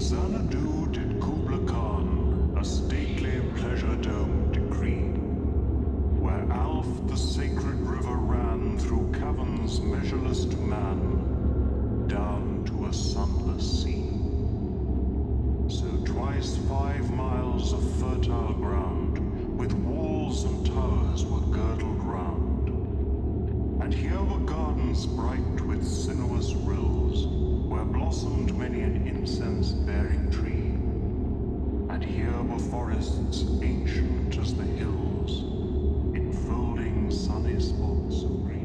Xanadu did Kubla Khan a stately pleasure dome decree, where Alph the sacred river ran through caverns measureless to man, down to a sunless sea. So twice five miles of fertile ground, with walls and towers were girdled round. And here were gardens bright with sinuous rills, where blossomed many an incense-bearing tree. And here were forests ancient as the hills, enfolding sunny spots of green.